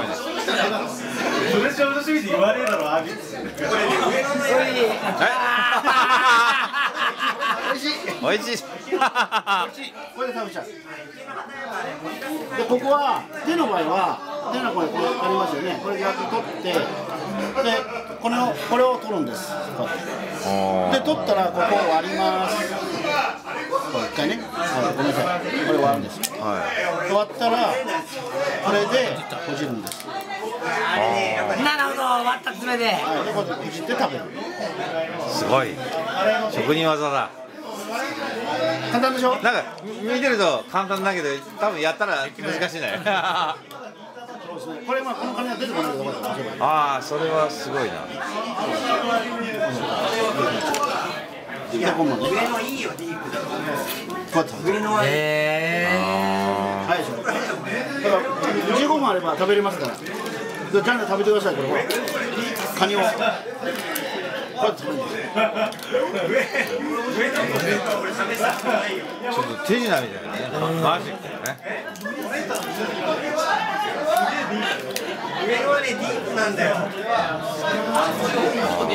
ごいねそれて言わねえだろアビおい。しい。これで食べちゃうでここは手の場合は手のこれこれありますよね。これ逆取ってでこれをこれを取るんです。で取ったらここを割ります。こう一回ね、はい、ごめんなさいこれ割るんですはで割ったらこれでほじるんですなるほど割った爪ではいでこでほじて食べるすごい職人技だ簡単でしょなんか見てると簡単だけど多分やったら難しいねこれまあこの金が出てこないけどこうやって押せばあそれはすごいな上のいいよディープだこうやって食べる上のはへえはい。でしょだから15分あれば食べれますから。でちゃんと食べてくださいこれほらカニを。こうやって食べるんですよちょっと手品みたいなね。マジックだね。上のはねディープなんだよい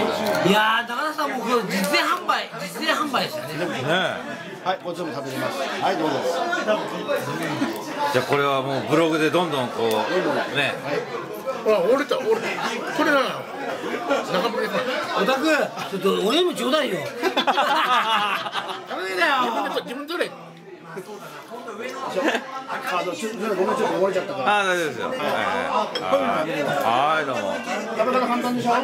やー高田さんもこれ実演販売実演販売ですよね。ねはいこれ全部食べれます。はいどうぞ。じゃあこれはもうブログでどんどんこうねほら折れた折れた。これなのよ。中村さんおたくちょっと俺にもちょうだいよ。ダメだよ。自分どれ。あどうちょごめんちょっと漏れちゃったから。ああ大丈夫ですよ。はいはいはい。はい。どうも。食べ方簡単でしょ？ね